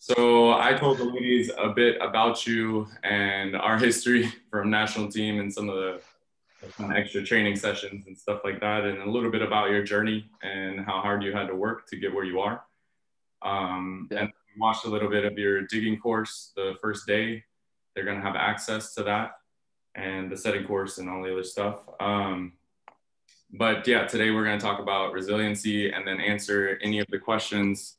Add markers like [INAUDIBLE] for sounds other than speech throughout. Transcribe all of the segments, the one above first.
So I told the ladies a bit about you and our history [LAUGHS] from national team and some of the extra training sessions and stuff like that, and a little bit about your journey and how hard you had to work to get where you are. Um, yeah. And watched a little bit of your digging course the first day. They're gonna have access to that and the setting course and all the other stuff. Um, but yeah, today we're going to talk about resiliency and then answer any of the questions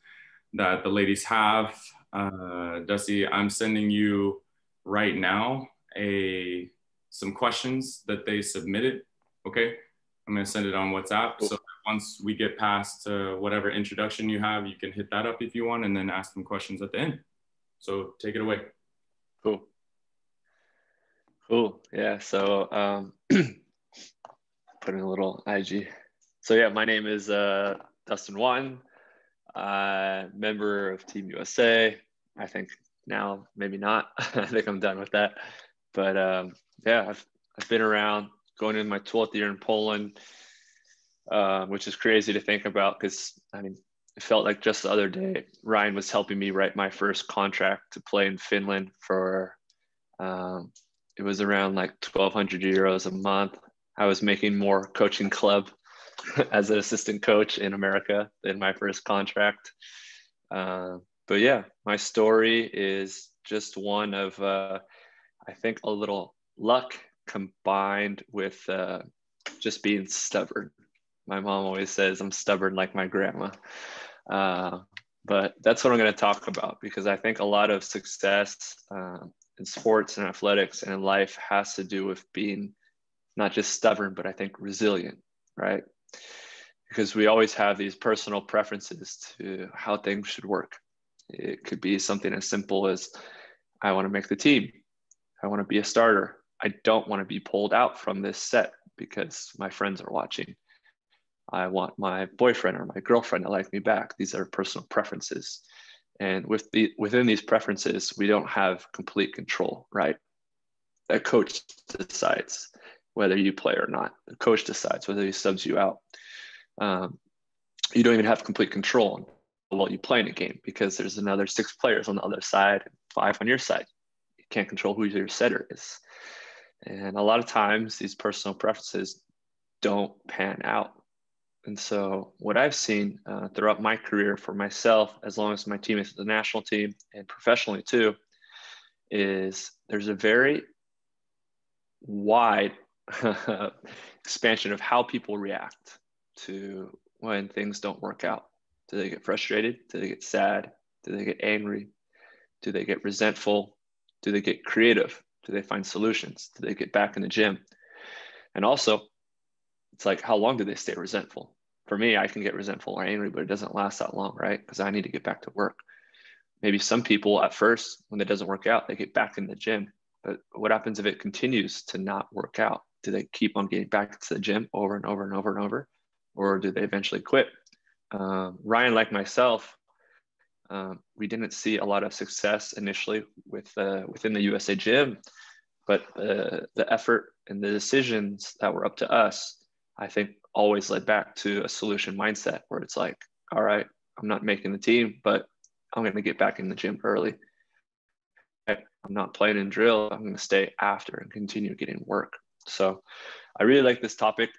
that the ladies have. Uh, Dusty, I'm sending you right now a some questions that they submitted. Okay, I'm going to send it on WhatsApp. Cool. So once we get past uh, whatever introduction you have, you can hit that up if you want, and then ask them questions at the end. So take it away. Cool. Cool. Yeah. So um, [CLEARS THROAT] putting a little IG. So yeah, my name is uh, Dustin Watten. Uh, member of Team USA. I think now maybe not. [LAUGHS] I think I'm done with that. But um, yeah, I've I've been around going in my 12th year in Poland, uh, which is crazy to think about because I mean it felt like just the other day Ryan was helping me write my first contract to play in Finland for um, it was around like 1200 euros a month. I was making more coaching club [LAUGHS] as an assistant coach in America in my first contract. Uh, but yeah, my story is just one of, uh, I think, a little luck combined with uh, just being stubborn. My mom always says I'm stubborn like my grandma. Uh, but that's what I'm going to talk about because I think a lot of success uh, in sports and athletics and in life has to do with being not just stubborn, but I think resilient, right? Because we always have these personal preferences to how things should work. It could be something as simple as I want to make the team, I want to be a starter, I don't want to be pulled out from this set because my friends are watching. I want my boyfriend or my girlfriend to like me back. These are personal preferences. And with the within these preferences, we don't have complete control, right? A coach decides whether you play or not. The coach decides whether he subs you out. Um, you don't even have complete control while you play in a game because there's another six players on the other side, five on your side. You can't control who your setter is. And a lot of times these personal preferences don't pan out. And so, what I've seen uh, throughout my career for myself, as long as my teammates at the national team and professionally too, is there's a very wide [LAUGHS] expansion of how people react to when things don't work out. Do they get frustrated? Do they get sad? Do they get angry? Do they get resentful? Do they get creative? Do they find solutions? Do they get back in the gym? And also, it's like how long do they stay resentful for me i can get resentful or angry but it doesn't last that long right because i need to get back to work maybe some people at first when it doesn't work out they get back in the gym but what happens if it continues to not work out do they keep on getting back to the gym over and over and over and over or do they eventually quit um, ryan like myself um, we didn't see a lot of success initially with uh, within the usa gym but uh, the effort and the decisions that were up to us I think always led back to a solution mindset where it's like, all right, I'm not making the team, but I'm going to get back in the gym early. I'm not playing in drill. I'm going to stay after and continue getting work. So I really like this topic.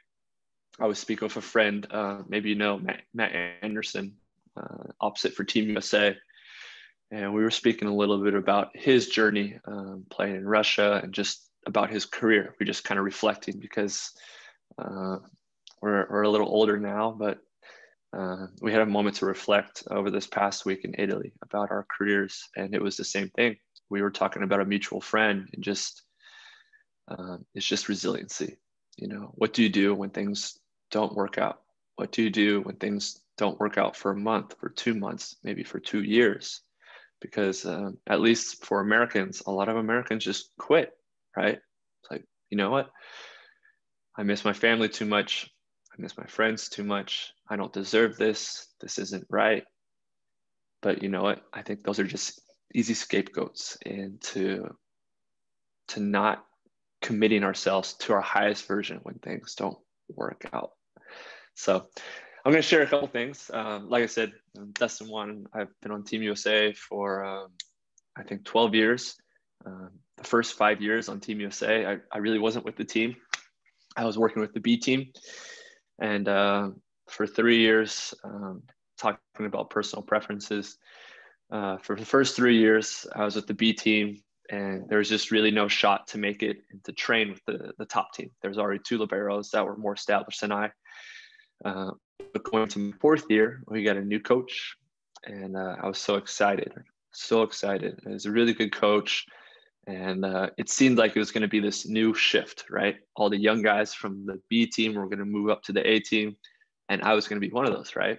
I was speaking with a friend, uh, maybe you know Matt, Matt Anderson, uh, opposite for Team USA. And we were speaking a little bit about his journey um, playing in Russia and just about his career. We're just kind of reflecting because uh, we're, we're a little older now, but uh, we had a moment to reflect over this past week in Italy about our careers, and it was the same thing. We were talking about a mutual friend, and just uh, it's just resiliency. You know, what do you do when things don't work out? What do you do when things don't work out for a month, for two months, maybe for two years? Because um, at least for Americans, a lot of Americans just quit, right? It's like, you know what? I miss my family too much. I miss my friends too much. I don't deserve this. This isn't right. But you know what? I think those are just easy scapegoats and to to not committing ourselves to our highest version when things don't work out. So I'm going to share a couple things. Um, like I said, Dustin One, I've been on Team USA for um, I think 12 years. Um, the first five years on Team USA, I, I really wasn't with the team. I was working with the B team, and uh, for three years, um, talking about personal preferences. Uh, for the first three years, I was with the B team, and there was just really no shot to make it and to train with the, the top team. There was already two liberos that were more established than I. Uh, but going to my fourth year, we got a new coach, and uh, I was so excited, so excited. It was a really good coach, and uh, it seemed like it was going to be this new shift, right? All the young guys from the B team were going to move up to the A team, and I was going to be one of those, right?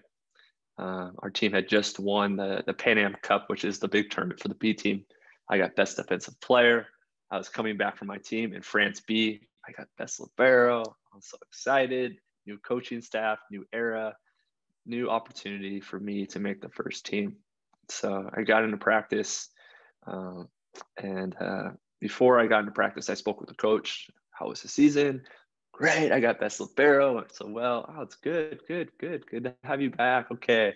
Uh, our team had just won the, the Pan Am Cup, which is the big tournament for the B team. I got best defensive player. I was coming back from my team in France B. I got best libero. I'm so excited. New coaching staff, new era, new opportunity for me to make the first team. So I got into practice. Um, and uh, before I got into practice, I spoke with the coach. How was the season? great, I got best libero. So well, oh, it's good, good, good, good to have you back. Okay,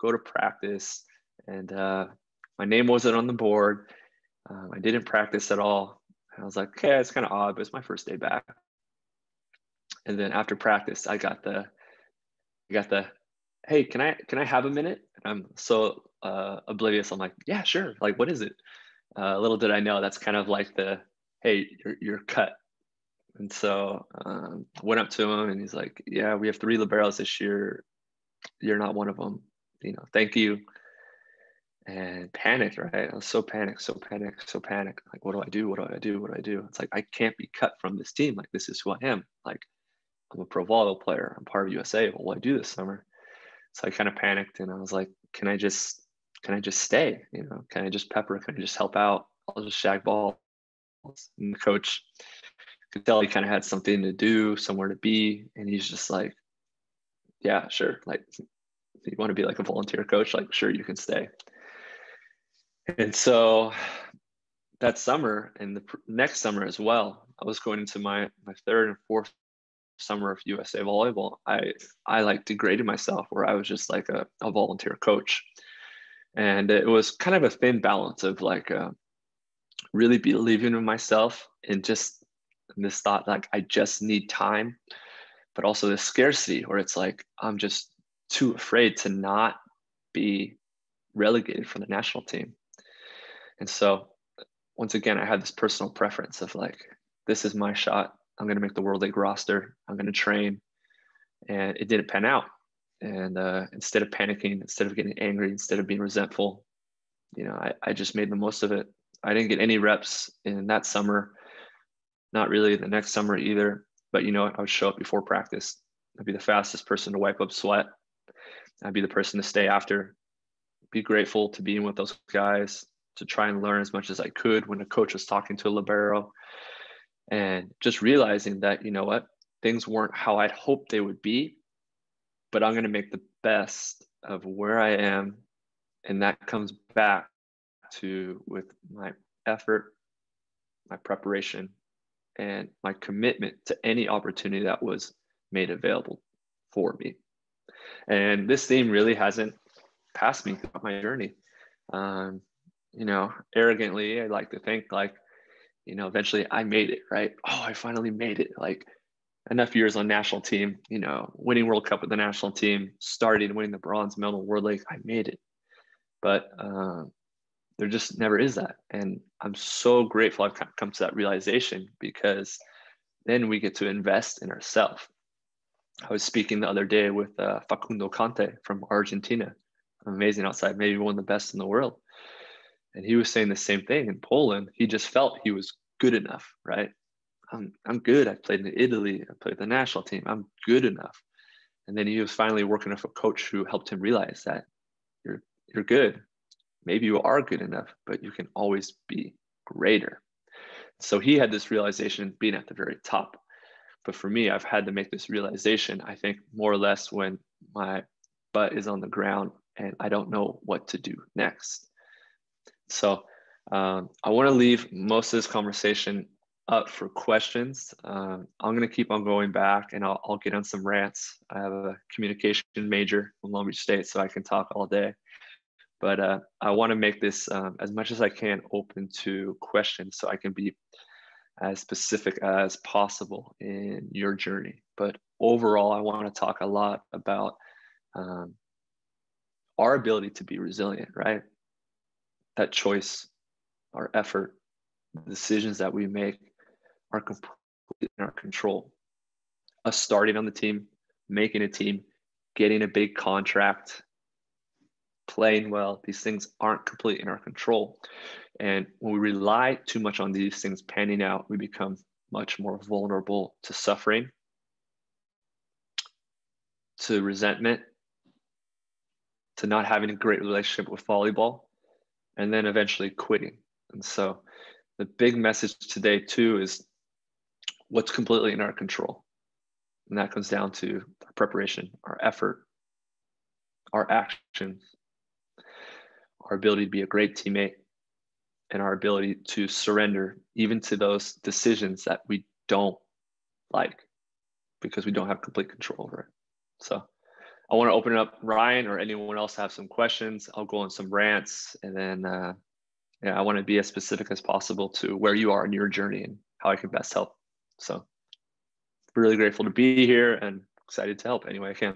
go to practice, and uh, my name wasn't on the board. Um, I didn't practice at all. I was like, okay, it's kind of odd, but it's my first day back. And then after practice, I got the, I got the, hey, can I can I have a minute? And I'm so uh, oblivious. I'm like, yeah, sure. Like, what is it? Uh, little did I know that's kind of like the, hey, you're, you're cut and so um, went up to him and he's like, yeah, we have three liberos this year. You're not one of them. You know, thank you. And panicked, right? I was so panicked, so panicked, so panicked. Like, what do I do? What do I do? What do I do? It's like, I can't be cut from this team. Like, this is who I am. Like, I'm a pro volleyball player. I'm part of USA. What will I do this summer? So I kind of panicked and I was like, can I just, can I just stay? You know, can I just pepper? Can I just help out? I'll just shag balls. And the coach could tell he kind of had something to do, somewhere to be, and he's just like, "Yeah, sure. Like, you want to be like a volunteer coach? Like, sure, you can stay." And so that summer and the next summer as well, I was going into my my third and fourth summer of USA volleyball. I I like degraded myself where I was just like a, a volunteer coach, and it was kind of a thin balance of like uh, really believing in myself and just this thought like I just need time, but also this scarcity where it's like I'm just too afraid to not be relegated from the national team. And so once again, I had this personal preference of like, this is my shot. I'm going to make the World League roster. I'm going to train. And it didn't pan out. And uh, instead of panicking, instead of getting angry, instead of being resentful, you know, I, I just made the most of it. I didn't get any reps in that summer not really the next summer either. But you know, I would show up before practice. I'd be the fastest person to wipe up sweat. I'd be the person to stay after. Be grateful to being with those guys, to try and learn as much as I could when a coach was talking to a libero. And just realizing that, you know what, things weren't how I'd hoped they would be, but I'm going to make the best of where I am. And that comes back to with my effort, my preparation, and my commitment to any opportunity that was made available for me. And this theme really hasn't passed me throughout my journey. Um, you know, arrogantly, I like to think like, you know, eventually I made it, right? Oh, I finally made it. Like enough years on national team, you know, winning World Cup with the national team, starting winning the bronze medal World League, I made it. But uh, there just never is that. And I'm so grateful I've come to that realization because then we get to invest in ourselves. I was speaking the other day with uh, Facundo Conte from Argentina, amazing outside, maybe one of the best in the world. And he was saying the same thing in Poland. He just felt he was good enough, right? I'm, I'm good. I played in Italy. I played the national team. I'm good enough. And then he was finally working with a coach who helped him realize that you're, you're good maybe you are good enough, but you can always be greater. So he had this realization being at the very top. But for me, I've had to make this realization, I think, more or less when my butt is on the ground and I don't know what to do next. So um, I want to leave most of this conversation up for questions. Um, I'm going to keep on going back and I'll, I'll get on some rants. I have a communication major from Long Beach State, so I can talk all day. But uh, I want to make this um, as much as I can open to questions so I can be as specific as possible in your journey. But overall, I want to talk a lot about um, our ability to be resilient, right? That choice, our effort, the decisions that we make are completely in our control. Us starting on the team, making a team, getting a big contract, playing well, these things aren't completely in our control. And when we rely too much on these things panning out, we become much more vulnerable to suffering, to resentment, to not having a great relationship with volleyball, and then eventually quitting. And so the big message today, too, is what's completely in our control. And that comes down to our preparation, our effort, our actions, our ability to be a great teammate, and our ability to surrender even to those decisions that we don't like because we don't have complete control over it. So I want to open it up. Ryan or anyone else have some questions? I'll go on some rants and then uh, yeah, I want to be as specific as possible to where you are in your journey and how I can best help. So really grateful to be here and excited to help any way I can.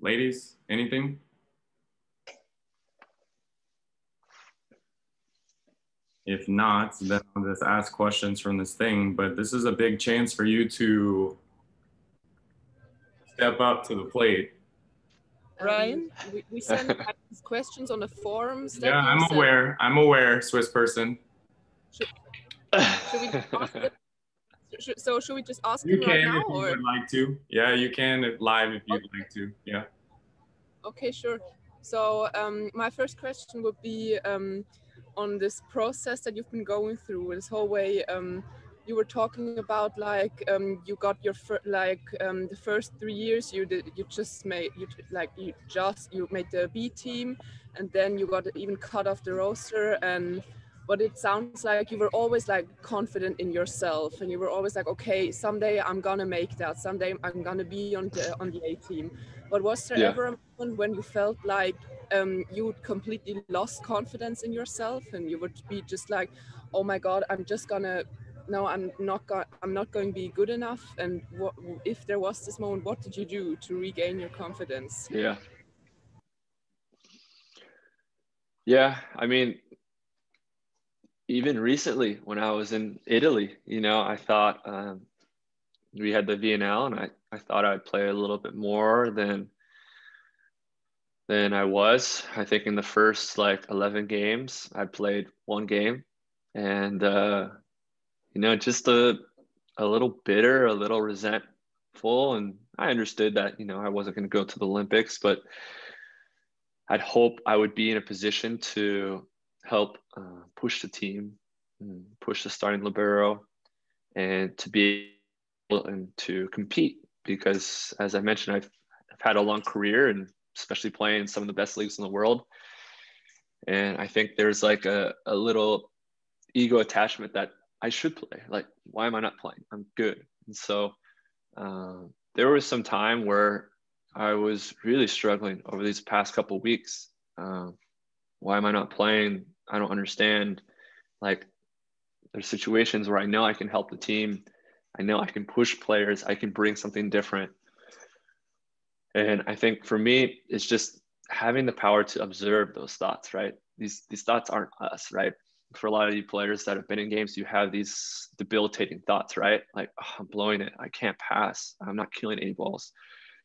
Ladies, anything? If not, then I'll just ask questions from this thing. But this is a big chance for you to step up to the plate Ryan, we, we [LAUGHS] send questions on the forums. Yeah, I'm send. aware. I'm aware, Swiss person. Should, should we ask should, so should we just ask you him right now, if you would like to. Yeah, you can live if you'd okay. like to. Yeah. Okay, sure. So um, my first question would be um, on this process that you've been going through this whole way. Um, you were talking about like um, you got your like um, the first three years you did you just made you like you just you made the B team and then you got even cut off the roster and but it sounds like you were always like confident in yourself and you were always like okay someday I'm gonna make that someday I'm gonna be on the on the A team but was there yeah. ever a moment when you felt like um, you would completely lost confidence in yourself and you would be just like oh my god I'm just gonna no i'm not go- i'm not going to be good enough. And what if there was this moment what did you do to regain your confidence? Yeah. Yeah i mean even recently when i was in italy you know i thought um, we had the vnl and i i thought i'd play a little bit more than than i was i think in the first like 11 games i played one game and uh you know, just a a little bitter, a little resentful, and I understood that you know I wasn't going to go to the Olympics, but I'd hope I would be in a position to help uh, push the team, push the starting libero, and to be able and to compete. Because as I mentioned, I've, I've had a long career and especially playing some of the best leagues in the world. And I think there's like a, a little ego attachment that I should play. Like, why am I not playing? I'm good. And so uh, there was some time where I was really struggling over these past couple weeks. Uh, why am I not playing? I don't understand. Like, there's situations where I know I can help the team. I know I can push players. I can bring something different. And I think for me, it's just having the power to observe those thoughts, right? These these thoughts aren't us, right? for a lot of you players that have been in games, you have these debilitating thoughts, right? Like, oh, I'm blowing it. I can't pass. I'm not killing any balls.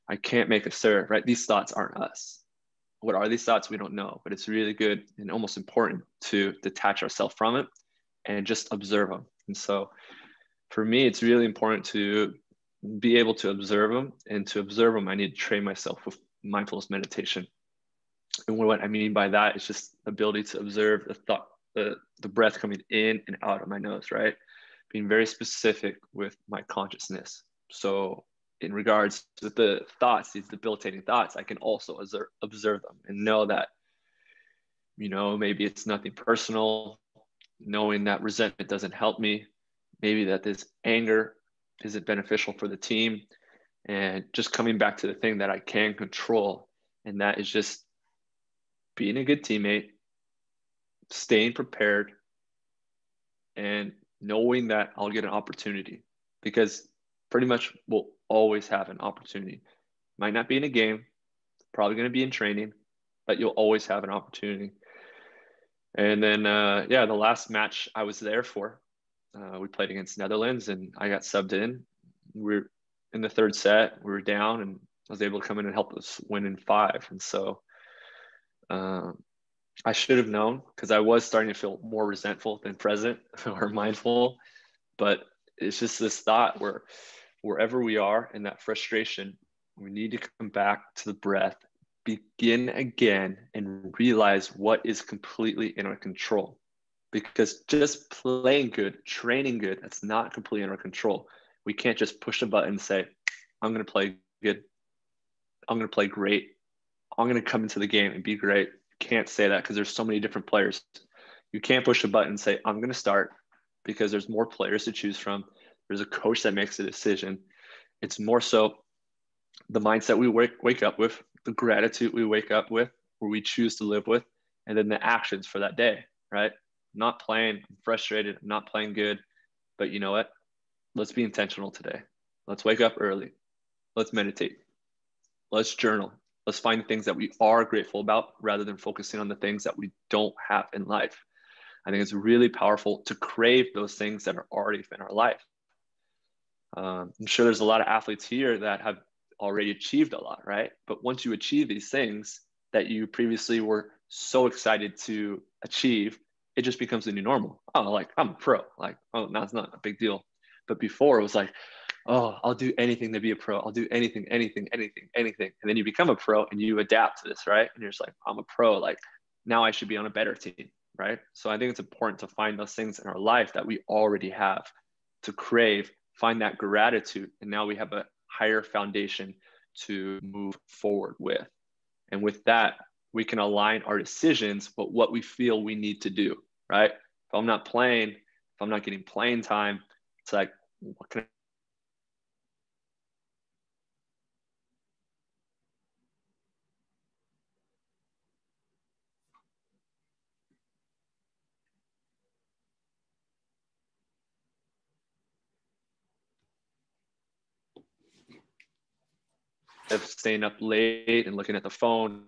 I can't make a serve, right? These thoughts aren't us. What are these thoughts? We don't know, but it's really good and almost important to detach ourselves from it and just observe them. And so for me, it's really important to be able to observe them. And to observe them, I need to train myself with mindfulness meditation. And what I mean by that is just ability to observe the thought the, the breath coming in and out of my nose, right? Being very specific with my consciousness. So in regards to the thoughts, these debilitating thoughts, I can also observe, observe them and know that, you know, maybe it's nothing personal, knowing that resentment doesn't help me, maybe that this anger isn't beneficial for the team, and just coming back to the thing that I can control, and that is just being a good teammate, staying prepared, and knowing that I'll get an opportunity because pretty much we'll always have an opportunity. Might not be in a game, probably going to be in training, but you'll always have an opportunity. And then, uh, yeah, the last match I was there for, uh, we played against Netherlands and I got subbed in. We are in the third set, we were down and I was able to come in and help us win in five. And so um, I should have known because I was starting to feel more resentful than present [LAUGHS] or mindful. But it's just this thought where wherever we are in that frustration, we need to come back to the breath, begin again, and realize what is completely in our control. Because just playing good, training good, that's not completely in our control. We can't just push a button and say, I'm going to play good. I'm going to play great. I'm going to come into the game and be great. Can't say that because there's so many different players. You can't push a button and say, I'm going to start because there's more players to choose from there's a coach that makes a decision. It's more so the mindset we wake, wake up with, the gratitude we wake up with, where we choose to live with, and then the actions for that day, right? Not playing, I'm frustrated, I'm not playing good, but you know what? Let's be intentional today. Let's wake up early. Let's meditate. Let's journal. Let's find things that we are grateful about rather than focusing on the things that we don't have in life. I think it's really powerful to crave those things that are already in our life. Um, I'm sure there's a lot of athletes here that have already achieved a lot, right? But once you achieve these things that you previously were so excited to achieve, it just becomes the new normal. Oh, like I'm a pro. Like, oh, that's not a big deal. But before it was like, oh, I'll do anything to be a pro. I'll do anything, anything, anything, anything. And then you become a pro and you adapt to this, right? And you're just like, I'm a pro. Like now I should be on a better team, right? So I think it's important to find those things in our life that we already have to crave find that gratitude. And now we have a higher foundation to move forward with. And with that, we can align our decisions with what we feel we need to do, right? If I'm not playing, if I'm not getting playing time, it's like, what can of staying up late and looking at the phone,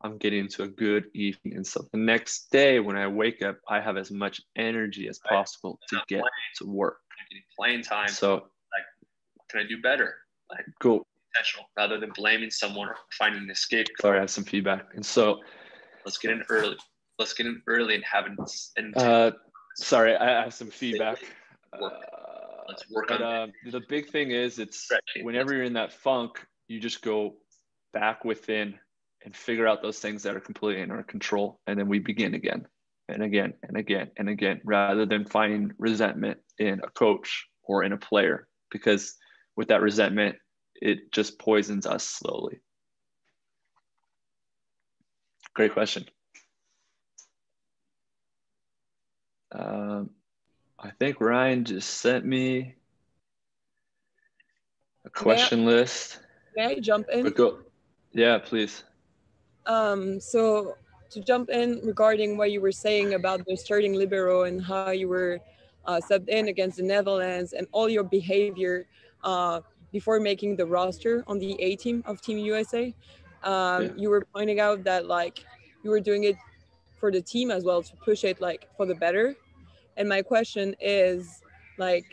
I'm getting into a good evening. And so the next day when I wake up, I have as much energy as possible to get to work. Getting playing time. So like, what can I do better? Like go intentional rather than blaming someone or finding an escape. Sorry, I have some feedback. And so let's get in early. Let's get in early and have an. Uh, sorry, I have some feedback. Uh, let's work but, on uh, the big thing is it's whenever you're in that funk you just go back within and figure out those things that are completely in our control and then we begin again and again and again and again rather than finding resentment in a coach or in a player because with that resentment it just poisons us slowly great question um, I think Ryan just sent me a question may I, list. May I jump in? Go, yeah, please. Um, so to jump in regarding what you were saying about the starting libero and how you were uh, subbed in against the Netherlands and all your behavior uh, before making the roster on the A team of Team USA, um, yeah. you were pointing out that like you were doing it for the team as well to push it like for the better and my question is like,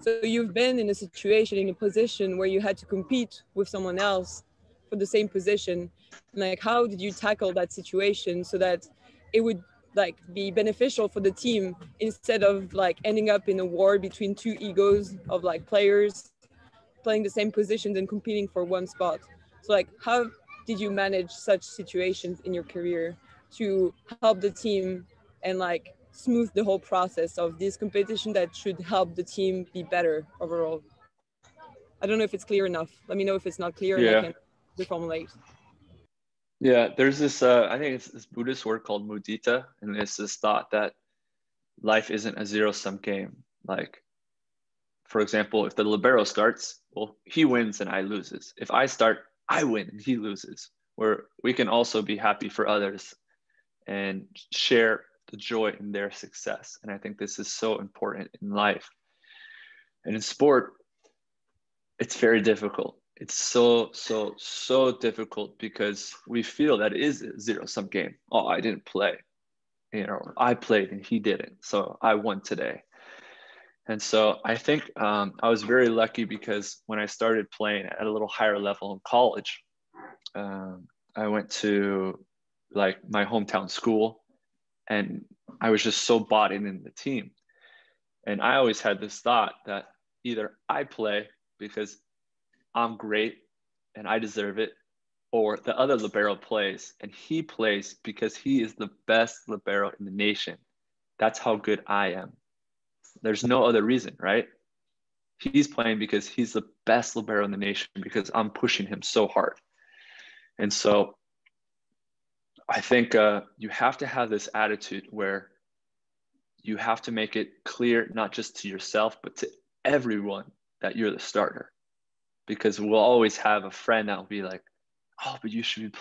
so you've been in a situation, in a position where you had to compete with someone else the same position. Like, how did you tackle that situation so that it would like be beneficial for the team instead of like ending up in a war between two egos of like players playing the same positions and competing for one spot. So like how did you manage such situations in your career to help the team and like smooth the whole process of this competition that should help the team be better overall? I don't know if it's clear enough. Let me know if it's not clear Yeah. Reformulate. Yeah, there's this. Uh, I think it's this Buddhist word called mudita, and it's this thought that life isn't a zero sum game. Like, for example, if the libero starts, well, he wins and I loses. If I start, I win and he loses. Where we can also be happy for others and share the joy in their success. And I think this is so important in life. And in sport, it's very difficult. It's so, so, so difficult because we feel that is a zero sum game. Oh, I didn't play. You know, I played and he didn't. So I won today. And so I think um, I was very lucky because when I started playing at a little higher level in college, um, I went to like my hometown school and I was just so bought in in the team. And I always had this thought that either I play because I'm great and I deserve it, or the other libero plays and he plays because he is the best libero in the nation. That's how good I am. There's no other reason, right? He's playing because he's the best libero in the nation because I'm pushing him so hard. And so I think uh, you have to have this attitude where you have to make it clear, not just to yourself, but to everyone that you're the starter. Because we'll always have a friend that will be like, oh, but you should be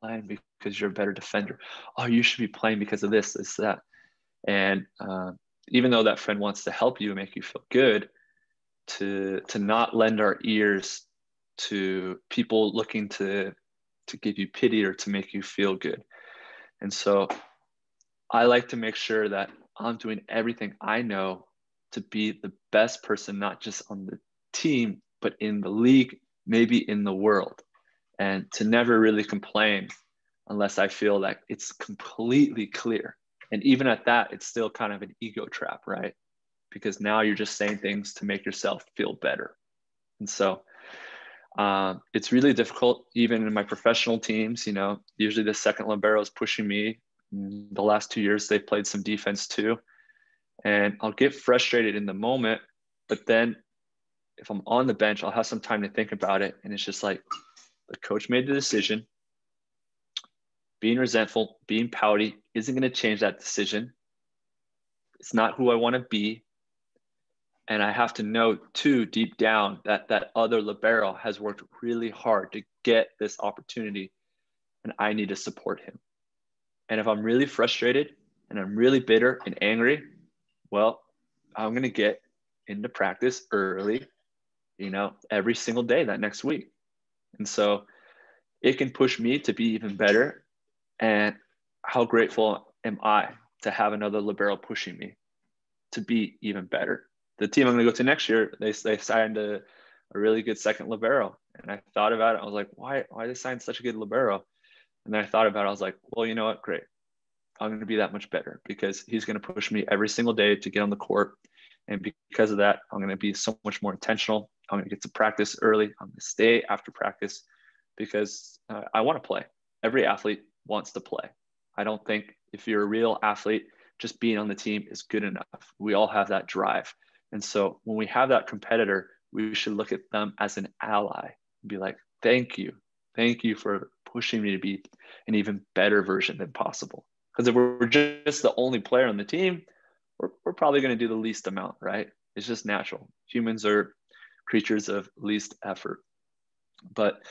playing because you're a better defender. Oh, you should be playing because of this, this, that. And uh, even though that friend wants to help you, make you feel good, to to not lend our ears to people looking to to give you pity or to make you feel good. And so I like to make sure that I'm doing everything I know to be the best person, not just on the team, but in the league, maybe in the world, and to never really complain unless I feel like it's completely clear. And even at that, it's still kind of an ego trap, right? Because now you're just saying things to make yourself feel better. And so um, it's really difficult, even in my professional teams. You know, usually the second libero is pushing me. The last two years, they've played some defense too. And I'll get frustrated in the moment, but then if I'm on the bench, I'll have some time to think about it. And it's just like the coach made the decision. Being resentful, being pouty isn't going to change that decision. It's not who I want to be. And I have to know too, deep down, that that other libero has worked really hard to get this opportunity, and I need to support him. And if I'm really frustrated and I'm really bitter and angry, well, I'm going to get into practice early, you know, every single day that next week. And so it can push me to be even better. And how grateful am I to have another libero pushing me to be even better? The team I'm going to go to next year, they, they signed a, a really good second libero. And I thought about it. I was like, why, why they signed such a good libero? And then I thought about it. I was like, well, you know what? Great. I'm going to be that much better because he's going to push me every single day to get on the court. And because of that, I'm going to be so much more intentional. I'm going to get to practice early. I'm going to stay after practice because uh, I want to play. Every athlete wants to play. I don't think if you're a real athlete, just being on the team is good enough. We all have that drive. And so when we have that competitor, we should look at them as an ally and be like, thank you. Thank you for pushing me to be an even better version than possible. Because if we're just the only player on the team, we're, we're probably going to do the least amount, right? It's just natural. Humans are creatures of least effort. But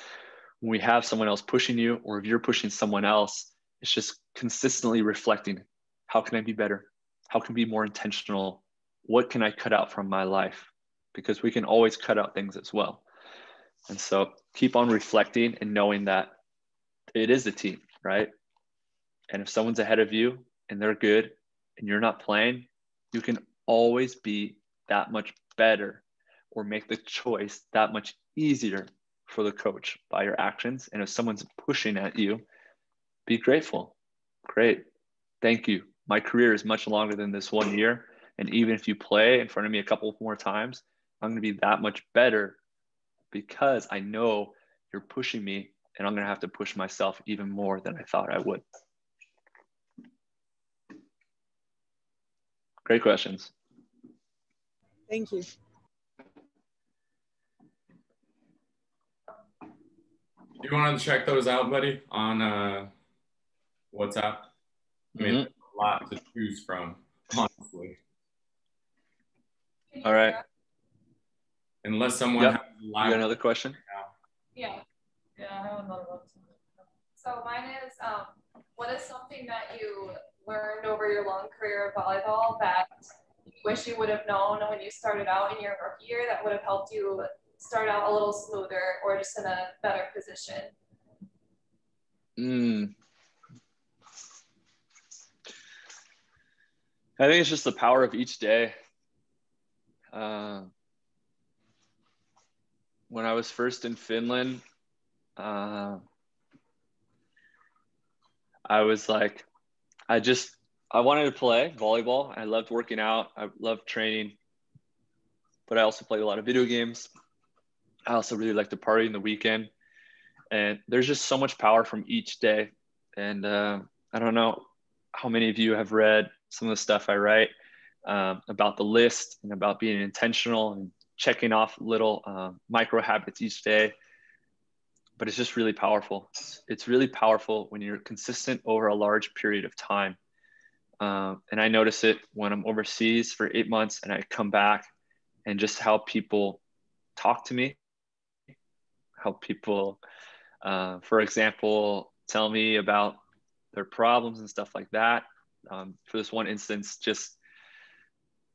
when we have someone else pushing you, or if you're pushing someone else, it's just consistently reflecting how can I be better? How can I be more intentional? What can I cut out from my life? Because we can always cut out things as well. And so keep on reflecting and knowing that it is a team, right? And if someone's ahead of you and they're good and you're not playing, you can always be that much better or make the choice that much easier for the coach by your actions. And if someone's pushing at you, be grateful. Great. Thank you. My career is much longer than this one year. And even if you play in front of me a couple more times, I'm going to be that much better because I know you're pushing me and I'm going to have to push myself even more than I thought I would. Great questions. Thank you. You want to check those out, buddy, on uh, WhatsApp? I mean, Mhm. a lot to choose from, honestly. All right. Unless someone Yep. has You got another question? Yeah, yeah, I have another one. So mine is, um, what is something that you learned over your long career of volleyball that you wish you would have known when you started out in your rookie year that would have helped you start out a little smoother or just in a better position? Mm. I think it's just the power of each day. Uh, when I was first in Finland, uh, I was like, I just, I wanted to play volleyball. I loved working out. I loved training, but I also played a lot of video games. I also really like to party in the weekend. And there's just so much power from each day. And uh, i don't know how many of you have read some of the stuff i write um, about the list and about being intentional and checking off little um, micro habits each day. But it's just really powerful. It's really powerful when you're consistent over a large period of time. Um, and i notice it when i'm overseas for eight months and i come back and just how people talk to me how people uh, for example, tell me about their problems and stuff like that. Um, for this one instance, just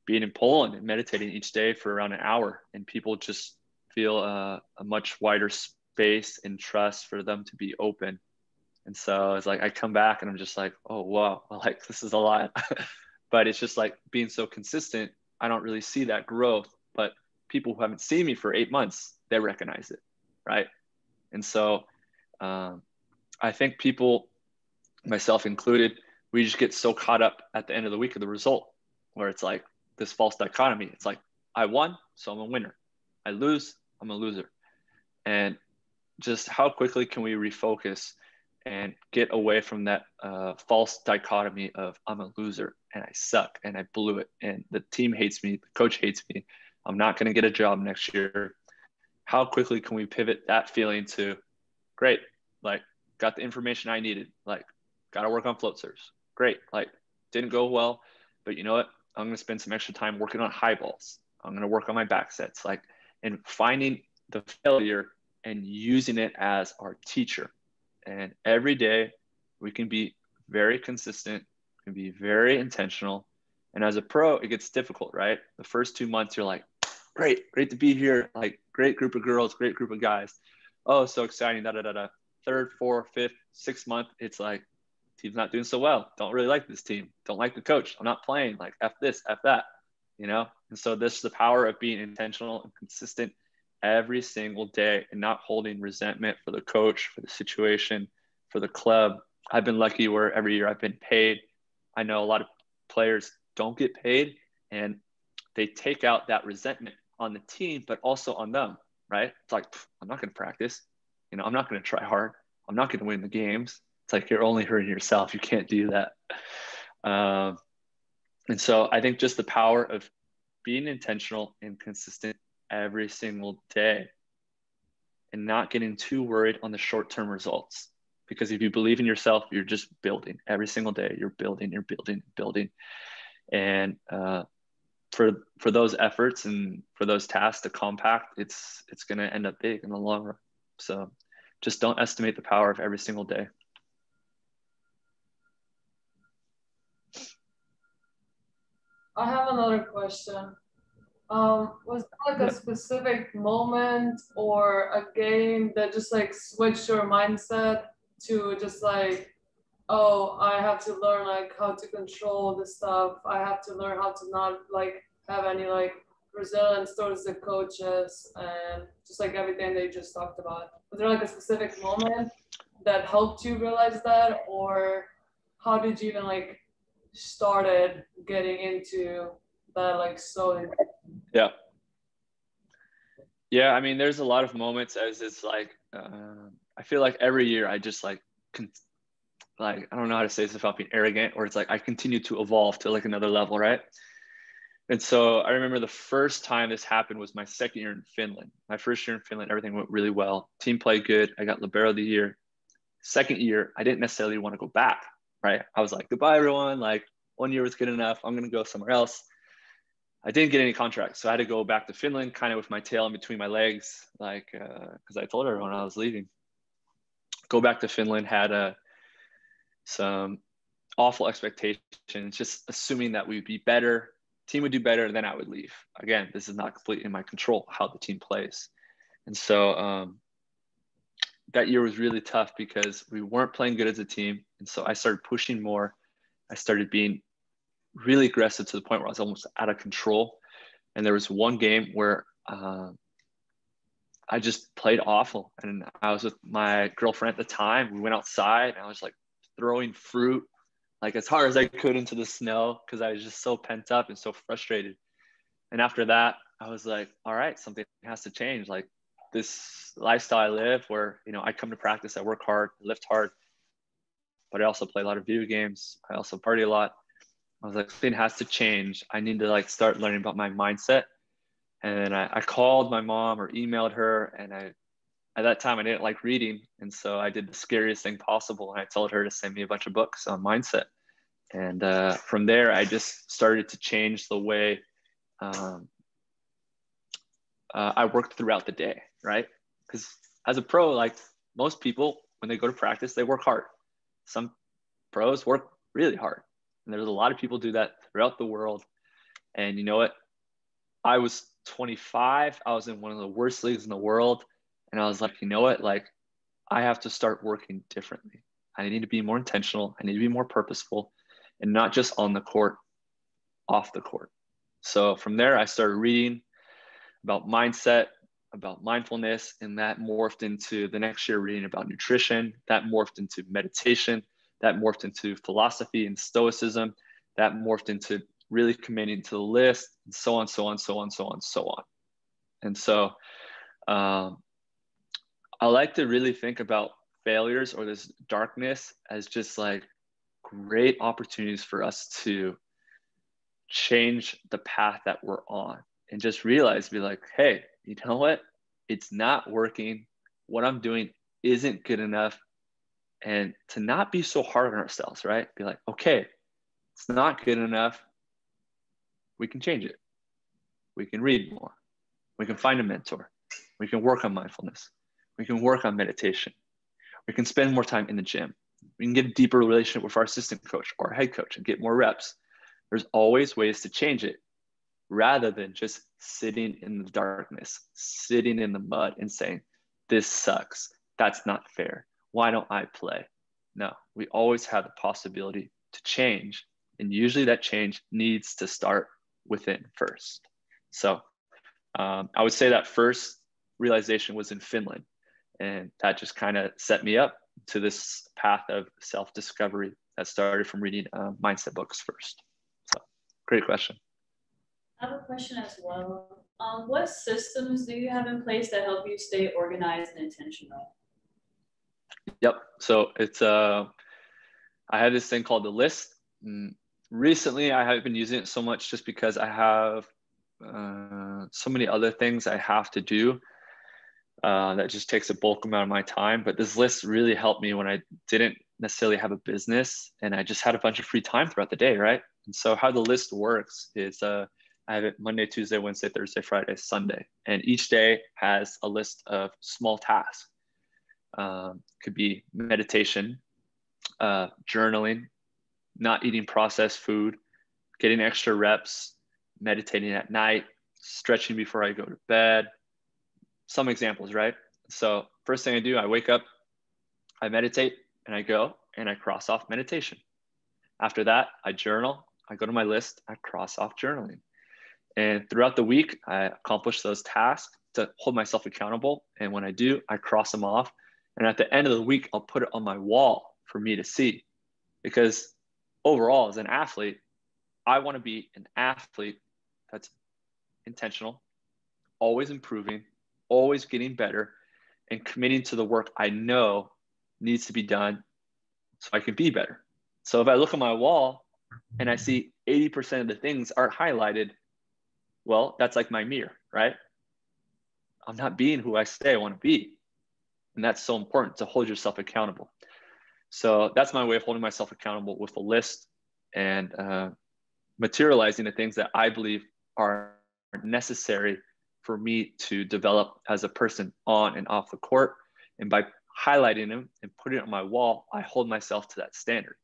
being in Poland and meditating each day for around an hour, and people just feel uh, a much wider space and trust for them to be open. And so it's like I come back and I'm just like, oh wow, [LAUGHS] like this is a lot. [LAUGHS] but it's just like being so consistent, I don't really see that growth. But people who haven't seen me for eight months, they recognize it, right? And so um, I think people, myself included, we just get so caught up at the end of the week of the result, where it's like this false dichotomy. It's like I won, so I'm a winner. I lose, I'm a loser. And just how quickly can we refocus and get away from that uh, false dichotomy of I'm a loser and I suck and I blew it and the team hates me, the coach hates me, I'm not going to get a job next year. How quickly can we pivot that feeling to great, like got the information I needed, like got to work on float serves, great, like didn't go well, but you know what? I'm going to spend some extra time working on high balls. I'm going to work on my back sets, like and finding the failure and using it as our teacher. And every day we can be very consistent, can be very intentional. And as a pro, it gets difficult, right? The first two months, you're like, great, great to be here. Like, great group of girls, great group of guys. Oh, so exciting. Da da da da. Third, fourth, fifth, sixth month, it's like, team's not doing so well. Don't really like this team. Don't like the coach. I'm not playing. Like, F this, F that, you know? And so, this is the power of being intentional and consistent every single day and not holding resentment for the coach, for the situation, for the club. I've been lucky where every year I've been paid. I know a lot of players don't get paid and they take out that resentment on the team, but also on them, right? It's like, I'm not going to practice. You know, I'm not going to try hard. I'm not going to win the games. It's like you're only hurting yourself. You can't do that. Um, and so I think just the power of being intentional and consistent every single day and not getting too worried on the short term results. Because if you believe in yourself, you're just building every single day. You're building, you're building, building. And uh, for for those efforts and for those tasks to compact, it's it's going to end up big in the long run. So just don't estimate the power of every single day. I have another question. Um, was there like Yeah. a specific moment or a game that just like switched your mindset to just like, oh, I have to learn like how to control the stuff. I have to learn how to not like have any like resilience towards the coaches and just like everything they just talked about. Was there like a specific moment that helped you realize that, or how did you even like started getting into that like slowly? Yeah. Yeah, I mean, there's a lot of moments as it's like, uh, I feel like every year I just like, con- like I don't know how to say this without being arrogant, or it's like I continue to evolve to like another level, right? And so I remember the first time this happened was my second year in Finland. My first year in Finland, everything went really well. Team played good. I got libero of the year. Second year, I didn't necessarily want to go back. Right? I was like, goodbye, everyone. Like one year was good enough. I'm gonna go somewhere else. I didn't get any contracts, so I had to go back to Finland, kind of with my tail in between my legs, like because uh, I told everyone I was leaving. Go back to Finland, had uh, some awful expectations, just assuming that we'd be better, team would do better, then I would leave. Again, this is not completely in my control how the team plays, and so um, that year was really tough because we weren't playing good as a team, and so I started pushing more. I started being really aggressive to the point where I was almost out of control. And there was one game where uh, I just played awful. And I was with my girlfriend at the time. We went outside and I was like throwing fruit like as hard as I could into the snow because I was just so pent up and so frustrated. And after that, I was like, all right, something has to change. Like this lifestyle I live where, you know, I come to practice, I work hard, lift hard, but I also play a lot of video games. I also party a lot. I was like, something has to change. I need to like start learning about my mindset. And I, I called my mom or emailed her, and I at that time I didn't like reading, and so I did the scariest thing possible, and I told her to send me a bunch of books on mindset. And uh, from there, I just started to change the way um, uh, I worked throughout the day, right? Because as a pro, like most people, when they go to practice, they work hard. Some pros work really hard. And there's a lot of people do that throughout the world. And you know what? I was 25. I was in one of the worst leagues in the world. And I was like, you know what? Like, I have to start working differently. I need to be more intentional. I need to be more purposeful and not just on the court, off the court. So from there, I started reading about mindset, about mindfulness, and that morphed into the next year reading about nutrition. That morphed into meditation that morphed into philosophy and stoicism that morphed into really committing to the list and so on so on so on so on so on and so um, i like to really think about failures or this darkness as just like great opportunities for us to change the path that we're on and just realize be like hey you know what it's not working what i'm doing isn't good enough and to not be so hard on ourselves, right? Be like, okay, it's not good enough. We can change it. We can read more. We can find a mentor. We can work on mindfulness. We can work on meditation. We can spend more time in the gym. We can get a deeper relationship with our assistant coach or head coach and get more reps. There's always ways to change it rather than just sitting in the darkness, sitting in the mud and saying, this sucks. That's not fair why don't I play? No, we always have the possibility to change. And usually that change needs to start within first. So um, I would say that first realization was in Finland. And that just kind of set me up to this path of self discovery that started from reading uh, mindset books first. So, great question. I have a question as well. Um, what systems do you have in place that help you stay organized and intentional? Yep. So it's uh, I have this thing called the list. Mm, recently, I haven't been using it so much just because I have uh, so many other things I have to do. Uh, that just takes a bulk amount of my time. But this list really helped me when I didn't necessarily have a business and I just had a bunch of free time throughout the day, right? And so how the list works is uh, I have it Monday, Tuesday, Wednesday, Thursday, Friday, Sunday, and each day has a list of small tasks um, could be meditation, uh, journaling, not eating processed food, getting extra reps, meditating at night, stretching before I go to bed. Some examples, right? So, first thing I do, I wake up, I meditate, and I go and I cross off meditation. After that, I journal, I go to my list, I cross off journaling. And throughout the week, I accomplish those tasks to hold myself accountable. And when I do, I cross them off and at the end of the week, I'll put it on my wall for me to see. Because overall, as an athlete, I want to be an athlete that's intentional, always improving, always getting better, and committing to the work I know needs to be done so I can be better. So if I look at my wall and I see 80% of the things aren't highlighted, Well, that's like my mirror, right? I'm not being who I say I want to be. And that's so important to hold yourself accountable. So that's my way of holding myself accountable with a list and uh, materializing the things that I believe are necessary for me to develop as a person on and off the court. And by highlighting them and putting it on my wall, I hold myself to that standard.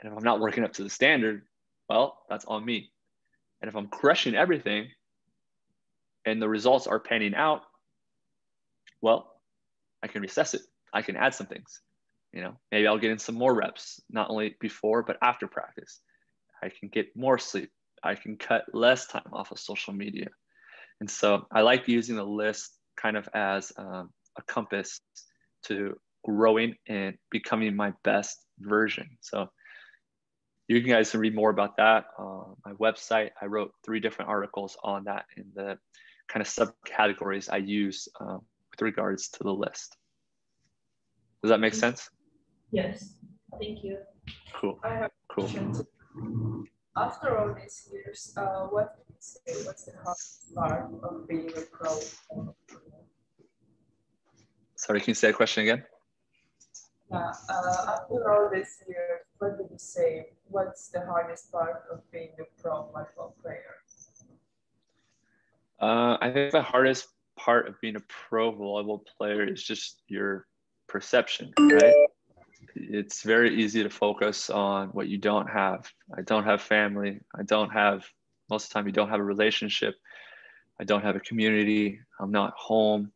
And if I'm not working up to the standard, well, that's on me. And if I'm crushing everything and the results are panning out, well, I can recess it. I can add some things. You know, maybe I'll get in some more reps, not only before, but after practice. I can get more sleep. I can cut less time off of social media. And so I like using the list kind of as um, a compass to growing and becoming my best version. So you guys can read more about that on my website. I wrote three different articles on that in the kind of subcategories I use um, with regards to the list. Does that make sense? Yes. Thank you. Cool. I have Cool. After all these years, uh, what would you say what's the hardest part of being a pro? Sorry, can you say a question again? Yeah, uh, after all these years, what would you say what's the hardest part of being a pro volleyball player? Uh, I think the hardest part of being a pro volleyball player is just your perception, right? It's very easy to focus on what you don't have. I don't have family. I don't have, most of the time, you don't have a relationship. I don't have a community. I'm not home.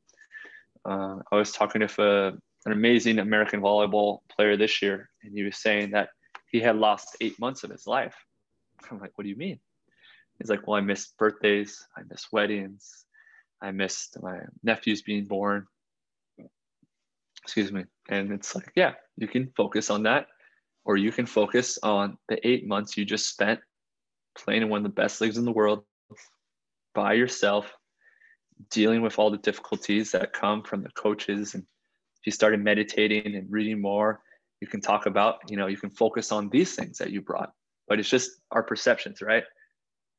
Uh, I was talking to a, an amazing American volleyball player this year, and he was saying that he had lost eight months of his life. I'm like, what do you mean? He's like, well, I missed birthdays, I missed weddings, I missed my nephews being born. Excuse me. And it's like, yeah, you can focus on that, or you can focus on the eight months you just spent playing in one of the best leagues in the world by yourself, dealing with all the difficulties that come from the coaches. And if you started meditating and reading more, you can talk about, you know, you can focus on these things that you brought. But it's just our perceptions, right?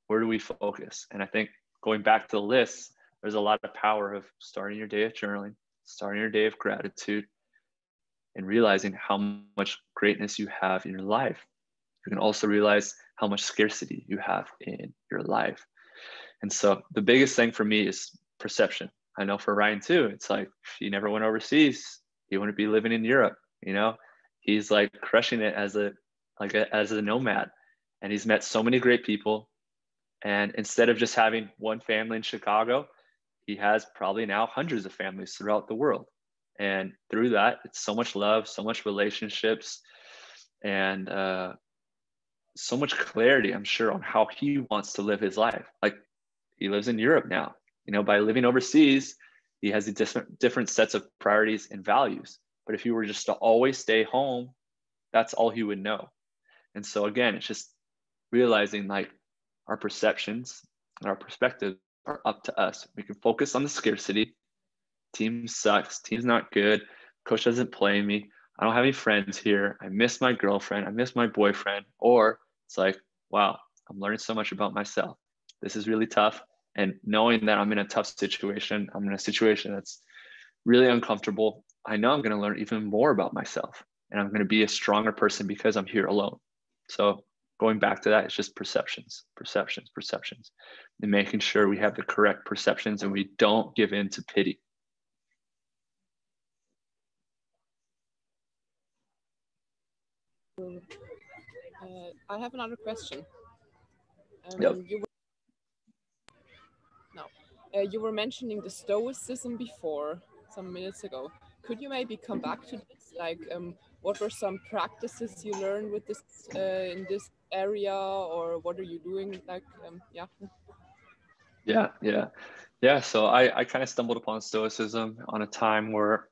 Where do we focus? And I think going back to the list, there's a lot of power of starting your day of journaling, starting your day of gratitude, and realizing how much greatness you have in your life. You can also realize how much scarcity you have in your life. And so the biggest thing for me is perception. I know for Ryan too, it's like he never went overseas. He wouldn't be living in Europe, you know? He's like crushing it as a like a, as a nomad. And he's met so many great people. And instead of just having one family in Chicago, he has probably now hundreds of families throughout the world. And through that, it's so much love, so much relationships, and uh, so much clarity, I'm sure, on how he wants to live his life. Like he lives in Europe now. You know, by living overseas, he has different different sets of priorities and values. But if he were just to always stay home, that's all he would know. And so again, it's just realizing like our perceptions and our perspectives are up to us. We can focus on the scarcity. Team sucks. Team's not good. Coach doesn't play me. I don't have any friends here. I miss my girlfriend. I miss my boyfriend. Or it's like, wow, I'm learning so much about myself. This is really tough. And knowing that I'm in a tough situation, I'm in a situation that's really uncomfortable. I know I'm going to learn even more about myself and I'm going to be a stronger person because I'm here alone. So going back to that, it's just perceptions, perceptions, perceptions, and making sure we have the correct perceptions and we don't give in to pity. Uh, I have another question. Um, Yep. You were, no, uh, you were mentioning the stoicism before some minutes ago. Could you maybe come back to this? Like, um, what were some practices you learned with this uh, in this area, or what are you doing? Like, um, yeah. Yeah, yeah, yeah. So I, I kind of stumbled upon Stoicism on a time where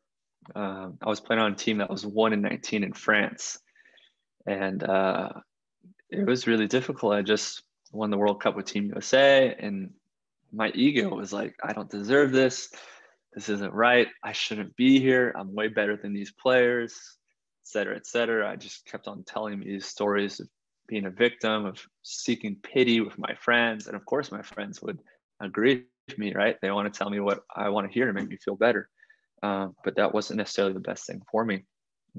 um, I was playing on a team that was one in 19 in France. And uh, it was really difficult. I just won the World Cup with Team USA, and my ego was like, I don't deserve this. This isn't right. I shouldn't be here. I'm way better than these players, et cetera, et cetera. I just kept on telling these stories of being a victim, of seeking pity with my friends. And of course, my friends would agree with me, right? They want to tell me what I want to hear to make me feel better. Um, but that wasn't necessarily the best thing for me.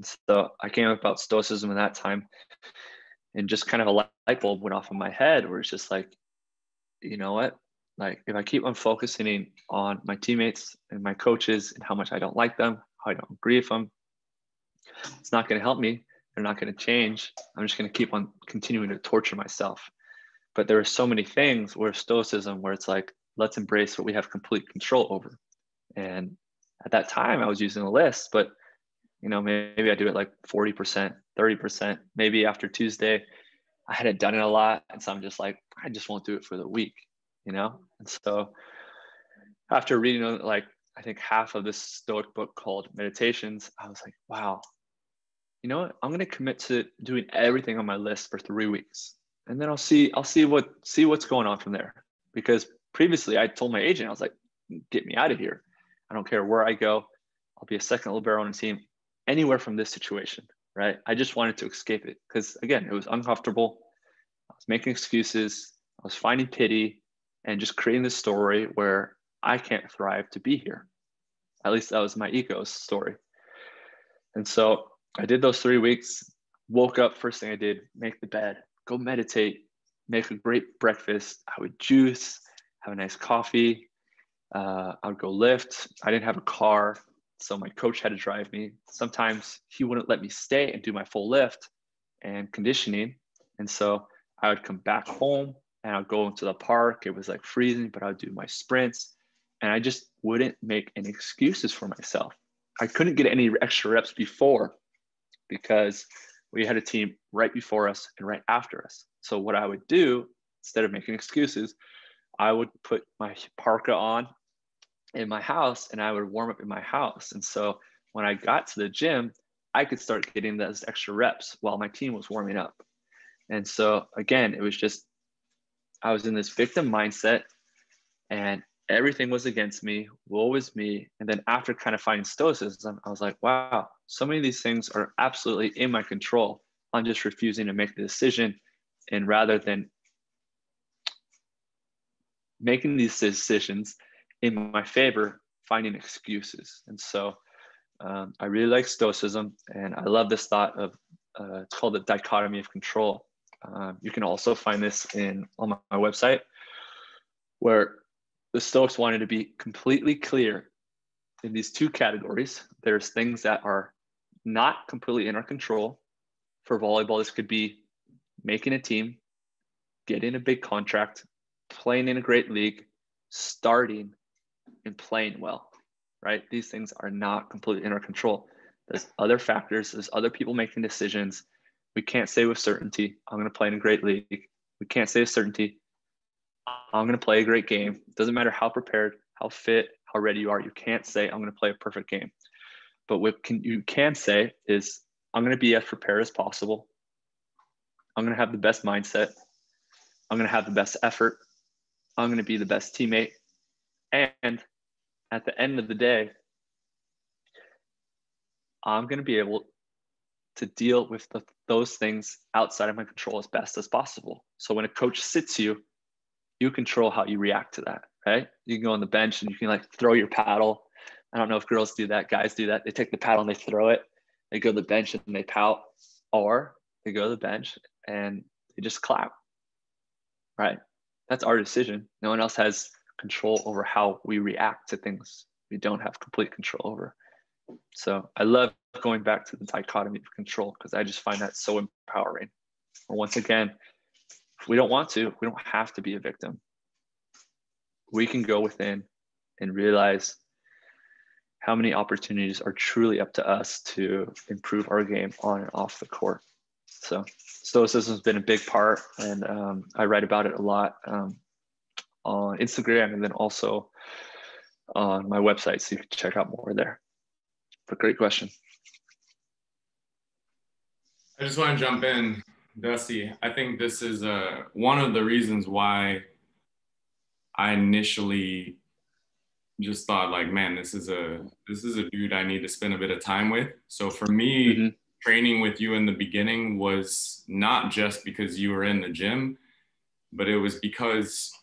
So I came up about stoicism in that time and just kind of a light bulb went off in my head where it's just like, you know what? Like if I keep on focusing on my teammates and my coaches and how much I don't like them, how I don't agree with them, it's not going to help me. They're not going to change. I'm just going to keep on continuing to torture myself. But there are so many things where stoicism, where it's like, let's embrace what we have complete control over. And at that time, I was using a list, but you know, maybe I do it like 40%, 30%. Maybe after Tuesday, I hadn't done it a lot. And so I'm just like, I just won't do it for the week, you know? And so after reading like, I think half of this Stoic book called Meditations, I was like, wow, you know what? I'm going to commit to doing everything on my list for three weeks. And then I'll see, I'll see what, see what's going on from there. Because previously I told my agent, I was like, get me out of here. I don't care where I go. I'll be a second libero on the team anywhere from this situation, right? I just wanted to escape it because, again, it was uncomfortable. I was making excuses. I was finding pity and just creating this story where I can't thrive to be here. At least that was my ego's story. And so I did those three weeks, woke up, first thing I did, make the bed, go meditate, make a great breakfast. I would juice, have a nice coffee. Uh, I would go lift. I didn't have a car. So my coach had to drive me. Sometimes he wouldn't let me stay and do my full lift and conditioning. And so I would come back home and I'd go into the park. It was like freezing, but I would do my sprints. And I just wouldn't make any excuses for myself. I couldn't get any extra reps before because we had a team right before us and right after us. So what I would do instead of making excuses, I would put my parka on in my house and I would warm up in my house. And so when I got to the gym, I could start getting those extra reps while my team was warming up. And so again, it was just, I was in this victim mindset and everything was against me, woe was me. And then after kind of finding stoicism, I was like, wow, so many of these things are absolutely in my control. I'm just refusing to make the decision. And rather than making these decisions, in my favor finding excuses. And so um, I really like Stoicism, and I love this thought of uh, it's called the dichotomy of control. Um, you can also find this in on my, my website, where the Stoics wanted to be completely clear in these two categories. There's things that are not completely in our control. For volleyball, this could be making a team, getting a big contract, playing in a great league, starting and playing well, right? These things are not completely in our control. There's other factors, there's other people making decisions. We can't say with certainty, I'm going to play in a great league. We can't say with certainty, I'm going to play a great game. Doesn't matter how prepared, how fit, how ready you are. You can't say, I'm going to play a perfect game. But what can, you can say is, I'm going to be as prepared as possible. I'm going to have the best mindset. I'm going to have the best effort. I'm going to be the best teammate. And at the end of the day, I'm going to be able to deal with the, those things outside of my control as best as possible. So when a coach sits you, you control how you react to that, right? You can go on the bench and you can like throw your paddle. I don't know if girls do that, guys do that. They take the paddle and they throw it. They go to the bench and they pout, or they go to the bench and they just clap, right? That's our decision. No one else has control over how we react to things we don't have complete control over. So I love going back to the dichotomy of control because I just find that so empowering. Once again, we don't want to, we don't have to be a victim. We can go within and realize how many opportunities are truly up to us to improve our game on and off the court. So stoicism has been a big part, and um, I write about it a lot. Um, on Instagram and then also on my website. So you can check out more there. But great question. I just want to jump in, Dusty. I think this is uh, one of the reasons why I initially just thought like, man, this is a this is a dude I need to spend a bit of time with. So for me, mm-hmm. training with you in the beginning was not just because you were in the gym, but it was because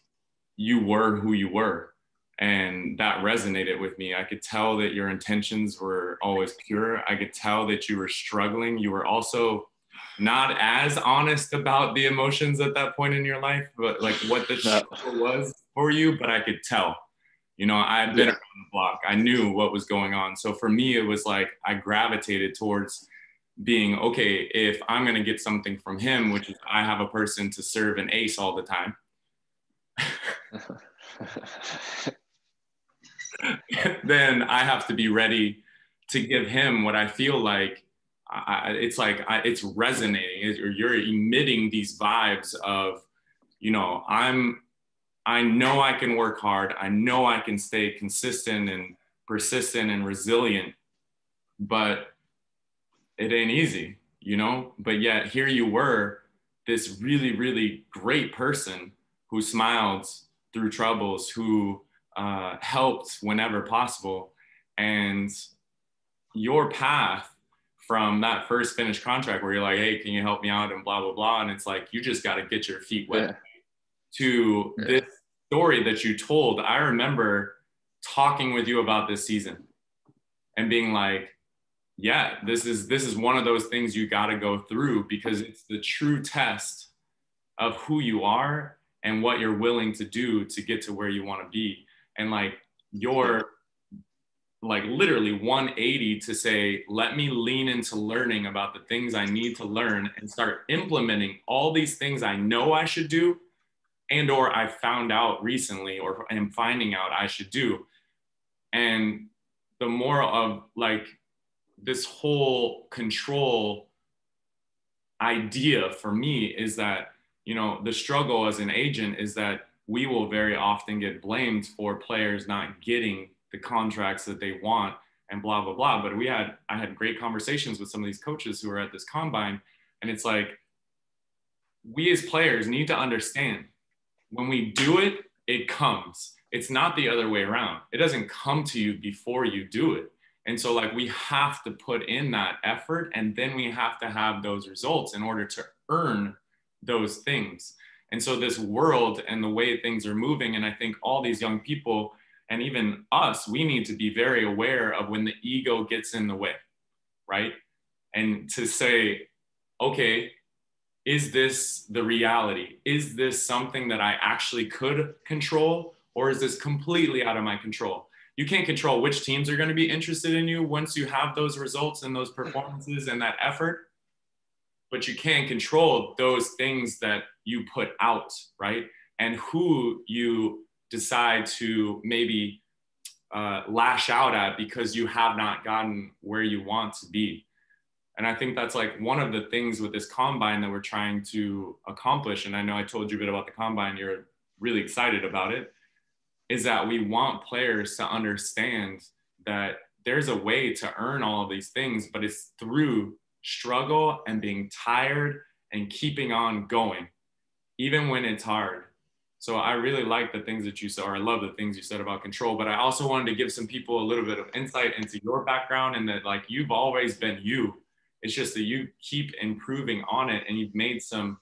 you were who you were. And that resonated with me. I could tell that your intentions were always pure. I could tell that you were struggling. You were also not as honest about the emotions at that point in your life, but like what the struggle was for you. But I could tell, you know, I had been yeah. around the block. I knew what was going on. So for me, it was like I gravitated towards being okay if i'm going to get something from him which is i have a person to serve an ace all the time [LAUGHS] then i have to be ready to give him what i feel like I, it's like I, it's resonating you're emitting these vibes of you know i'm i know i can work hard i know i can stay consistent and persistent and resilient but it ain't easy, you know? But yet here you were, this really, really great person who smiled through troubles, who uh, helped whenever possible. And your path from that first finished contract where you're like, hey, can you help me out and blah, blah, blah. And it's like, you just got to get your feet wet yeah. to yeah. this story that you told. I remember talking with you about this season and being like, yeah, this is this is one of those things you got to go through because it's the true test of who you are and what you're willing to do to get to where you want to be. And like you're like literally 180 to say, let me lean into learning about the things I need to learn and start implementing all these things I know I should do and or I found out recently or am finding out I should do. And the more of like this whole control idea for me is that you know the struggle as an agent is that we will very often get blamed for players not getting the contracts that they want and blah blah blah. But we had i had great conversations with some of these coaches who are at this combine and it's like we as players need to understand when we do it it comes. It's not the other way around. It doesn't come to you before you do it. And so, like, we have to put in that effort and then we have to have those results in order to earn those things. And so, this world and the way things are moving, and I think all these young people and even us, we need to be very aware of when the ego gets in the way, right? And to say, okay, is this the reality? Is this something that I actually could control? Or is this completely out of my control? you can't control which teams are going to be interested in you once you have those results and those performances and that effort but you can't control those things that you put out right? And who you decide to maybe uh, lash out at because you have not gotten where you want to be. And i think that's like one of the things with this combine that we're trying to accomplish and i know i told you a bit about the combine you're really excited about it is that we want players to understand that there's a way to earn all of these things, but it's through struggle and being tired and keeping on going, even when it's hard. So I really like the things that you said, or I love the things you said about control. But I also wanted to give some people a little bit of insight into your background and that like you've always been you. It's just that you keep improving on it and you've made some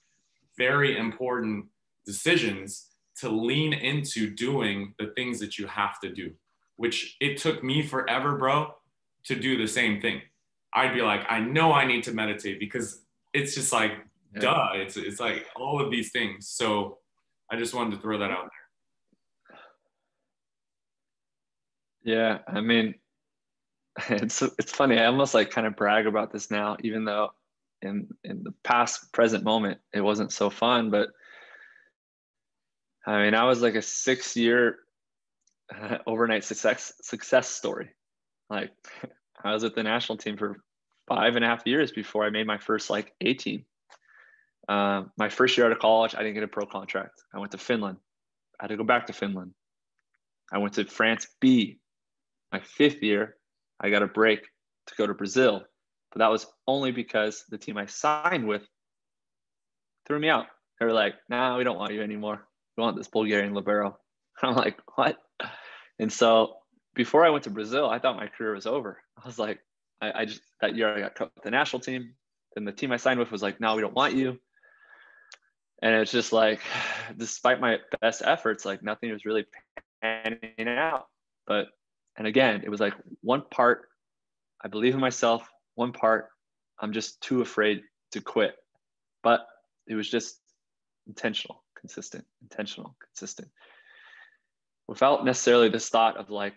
very important decisions to lean into doing the things that you have to do, which it took me forever, bro, to do the same thing. I'd be like, I know I need to meditate because it's just like, yeah. duh, it's, it's like all of these things. So I just wanted to throw that out there. Yeah, I mean, [LAUGHS] it's it's funny. I almost like kind of brag about this now, even though in in the past present moment it wasn't so fun. But I mean, I was like a six year uh, [LAUGHS] overnight success success story. Like I was with the national team for five and a half years before I made my first like A team. Uh, my first year out of college, I didn't get a pro contract. I went to Finland. I had to go back to Finland. I went to France B. My fifth year, I got a break to go to Brazil, but that was only because the team I signed with threw me out. They were like, "Nah, we don't want you anymore." we want this Bulgarian libero. [LAUGHS] I'm like, what? And so before I went to Brazil, I thought my career was over. I was like, I, I just that year I got cut with the national team. Then the team I signed with was like, no, we don't want you. And it's just like, [SIGHS] despite my best efforts, like nothing was really panning out. But and again, it was like one part, I believe in myself. One part, I'm just too afraid to quit. But it was just intentional, consistent, intentional, consistent. Without necessarily this thought of like,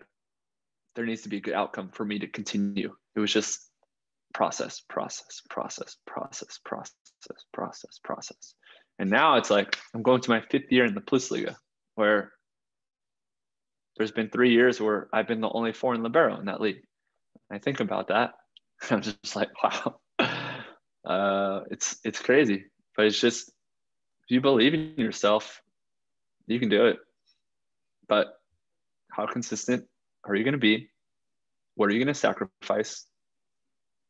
there needs to be a good outcome for me to continue. It was just process, process, process, process, process, process, process. And now it's like I'm going to my fifth year in the Plusliga, where there's been three years where I've been the only foreign libero in that league. I think about that, [LAUGHS] I'm just like, [LAUGHS] wow, uh, it's it's crazy. But it's just if you believe in yourself, you can do it. But how consistent are you going to be? What are you going to sacrifice?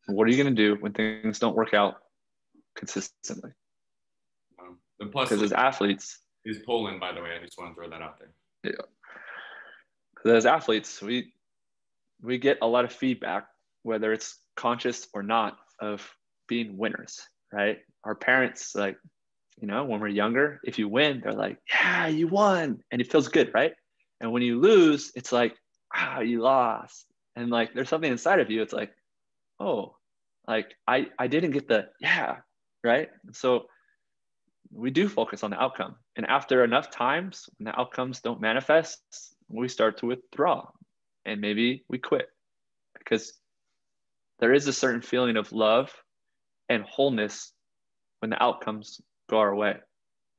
What are you going to do when things don't work out consistently? Um, the plus Because as athletes, is Poland, by the way. I just want to throw that out there. yeah. Because as athletes, we we get a lot of feedback, whether it's conscious or not, of being winners, right? Our parents, like, you know, when we're younger, if you win, they're like, yeah, you won. And it feels good, right? And when you lose, it's like, ah, you lost. And like there's something inside of you, it's like, oh, like I I didn't get the yeah, right? So we do focus on the outcome. And after enough times, when the outcomes don't manifest, we start to withdraw and maybe we quit because there is a certain feeling of love and wholeness when the outcomes go our way.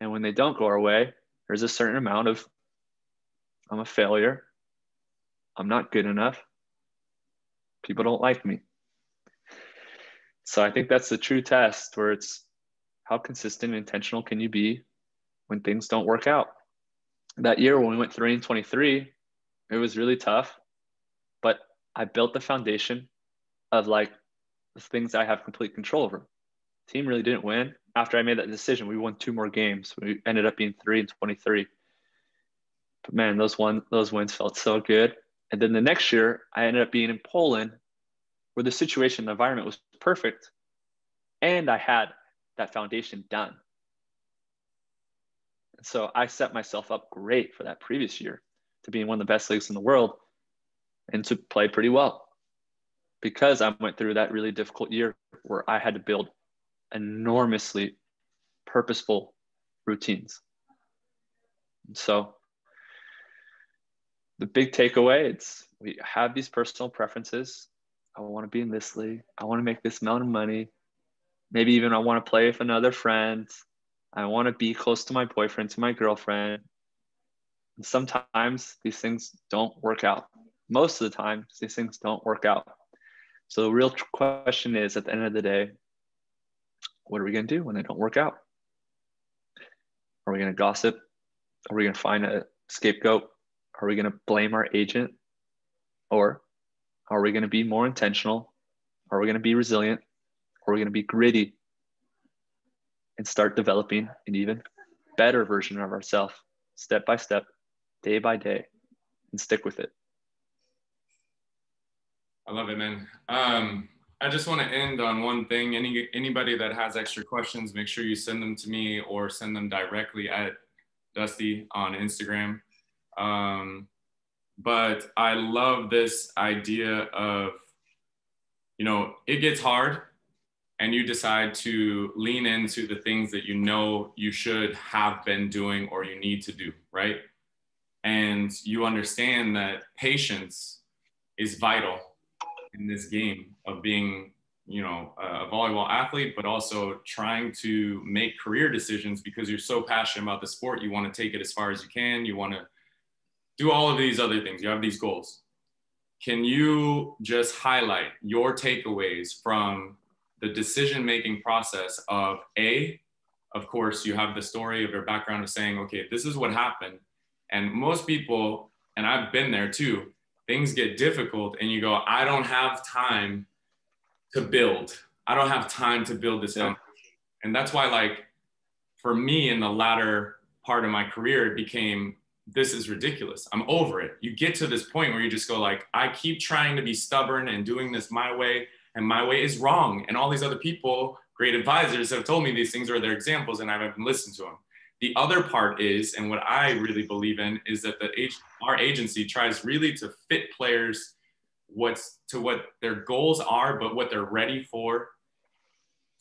And when they don't go our way, there's a certain amount of I'm a failure. I'm not good enough. People don't like me. So I think that's the true test where it's how consistent and intentional can you be when things don't work out? That year when we went 3 and 23, it was really tough, but I built the foundation of like the things I have complete control over. Team really didn't win. After I made that decision, we won two more games. We ended up being 3 and 23. But man, those one those wins felt so good. And then the next year, I ended up being in Poland where the situation, the environment was perfect. And I had that foundation done. So I set myself up great for that previous year to be in one of the best leagues in the world and to play pretty well because I went through that really difficult year where I had to build enormously purposeful routines. So the big takeaway it's we have these personal preferences. I want to be in this league. I want to make this amount of money. Maybe even I want to play with another friend. I want to be close to my boyfriend, to my girlfriend. And sometimes these things don't work out. Most of the time, these things don't work out. So the real question is at the end of the day, what are we going to do when they don't work out? Are we going to gossip? Are we going to find a scapegoat? Are we going to blame our agent? Or are we going to be more intentional? Are we going to be resilient? Are we going to be gritty and start developing an even better version of ourselves step by step, day by day, and stick with it? I love it, man. Um, I just want to end on one thing. Any anybody that has extra questions, make sure you send them to me or send them directly at Dusty on Instagram. Um, but I love this idea of, you know, it gets hard and you decide to lean into the things that you know you should have been doing or you need to do, right? And you understand that patience is vital in this game of being you know a volleyball athlete but also trying to make career decisions because you're so passionate about the sport you want to take it as far as you can you want to do all of these other things you have these goals can you just highlight your takeaways from the decision making process of a of course you have the story of your background of saying okay this is what happened and most people and i've been there too things get difficult and you go, I don't have time to build. I don't have time to build this yeah. And that's why, like, for me in the latter part of my career, it became this is ridiculous. I'm over it. You get to this point where you just go like, I keep trying to be stubborn and doing this my way. and my way is wrong. And all these other people, great advisors, have told me these things are their examples, and I haven't listened to them. The other part is, and what I really believe in, is that the our agency tries really to fit players what's to what their goals are, but what they're ready for.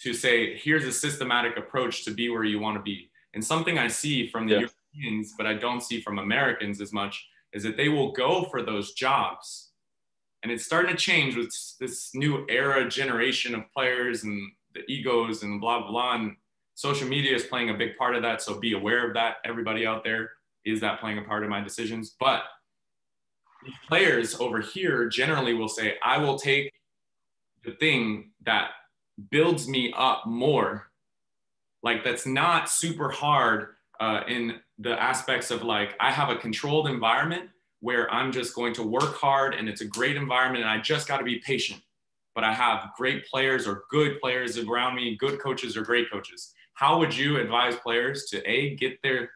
To say, here's a systematic approach to be where you want to be. And something I see from the yeah. Europeans, but I don't see from Americans as much, is that they will go for those jobs. And it's starting to change with this new era generation of players and the egos and blah, blah, blah. And social media is playing a big part of that. So be aware of that. Everybody out there is that playing a part of my decisions. But players over here generally will say, I will take the thing that builds me up more. Like that's not super hard uh, in the aspects of like, I have a controlled environment where I'm just going to work hard and it's a great environment and I just got to be patient. But I have great players or good players around me, good coaches or great coaches. How would you advise players to a get their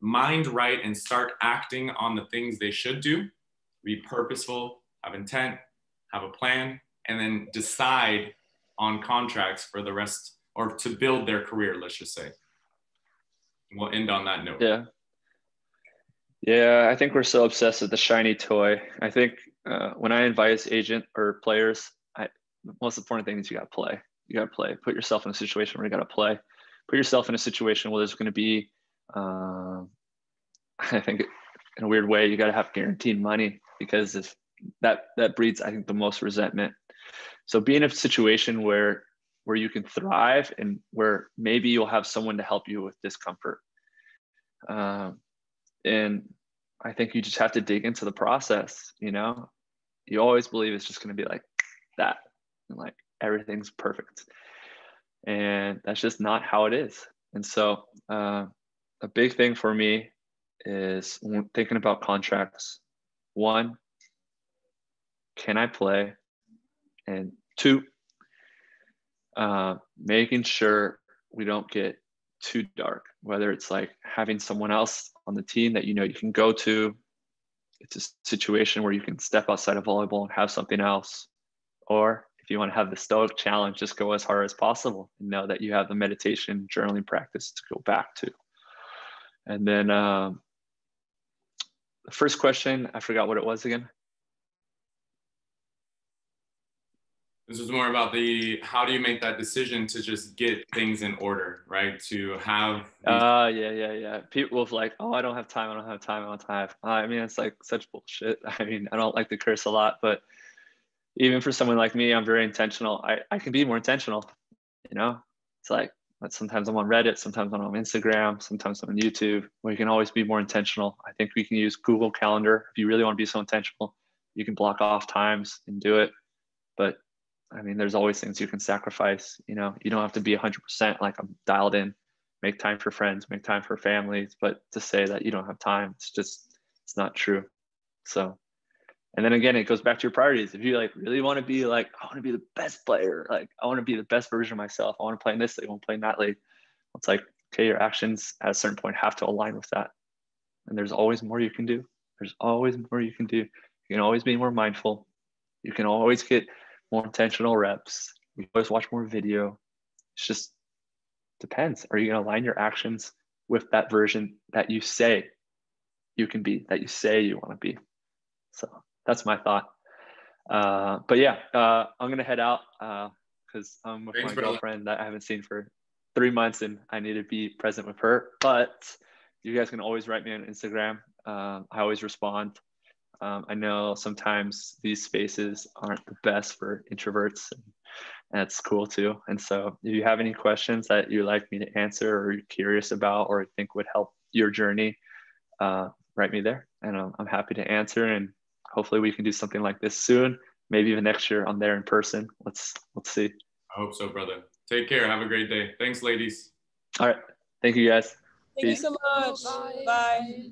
mind right and start acting on the things they should do? Be purposeful have intent have a plan and then decide on contracts for the rest or to build their career let's just say we'll end on that note. Yeah. Yeah i think we're so obsessed with the shiny toy. I think uh, when i advise agent or players I, the most important thing is you got to play. You got to play. Put yourself in a situation where you got to play. Put yourself in a situation where there's going to be, uh, [LAUGHS] I think, in a weird way, you got to have guaranteed money because if that that breeds, I think, the most resentment. So be in a situation where where you can thrive and where maybe you'll have someone to help you with discomfort. Um, and I think you just have to dig into the process. You know, you always believe it's just going to be like that, and like everything's perfect and that's just not how it is and so uh, a big thing for me is thinking about contracts one can i play and two uh, making sure we don't get too dark whether it's like having someone else on the team that you know you can go to. It's a situation where you can step outside of volleyball and have something else. Or if you want to have the stoic challenge just go as hard as possible and know that you have the meditation journaling practice to go back to. And then um, the first question i forgot what it was again this is more about the how do you make that decision to just get things in order right to have uh yeah yeah yeah people will like oh i don't have time i don't have time i don't have time i mean it's like such bullshit [LAUGHS] i mean i don't like to curse a lot but even for someone like me, I'm very intentional. I, I can be more intentional, you know, it's like sometimes I'm on Reddit, sometimes I'm on Instagram, sometimes I'm on YouTube, you can always be more intentional. I think we can use Google Calendar. If you really want to be so intentional, you can block off times and do it. But I mean, there's always things you can sacrifice. You know, you don't have to be 100% like I'm dialed in, make time for friends, make time for families. But to say that you don't have time, it's just, it's not true. So and then again, it goes back to your priorities. If you like really want to be like, I want to be the best player, like I want to be the best version of myself. I want to play in this league, I want to play in that league. It's like, okay, your actions at a certain point have to align with that. And there's always more you can do. There's always more you can do. You can always be more mindful. You can always get more intentional reps. You always watch more video. It's just depends. Are you going to align your actions with that version that you say you can be, that you say you want to be? So that's my thought. Uh, but yeah, uh, I'm gonna head out because uh, I'm with Thanks, my girlfriend that I haven't seen for three months, and I need to be present with her. But you guys can always write me on Instagram. Um, I always respond. Um, I know sometimes these spaces aren't the best for introverts, and that's cool too. And so, if you have any questions that you'd like me to answer, or you're curious about, or think would help your journey, uh, write me there, and I'm, I'm happy to answer. And hopefully we can do something like this soon. Maybe even next year I'm there in person. Let's let's see. I hope so, brother. Take care. Have a great day. Thanks, ladies. All right. Thank you guys. Thank Peace. you so much. Bye. Bye.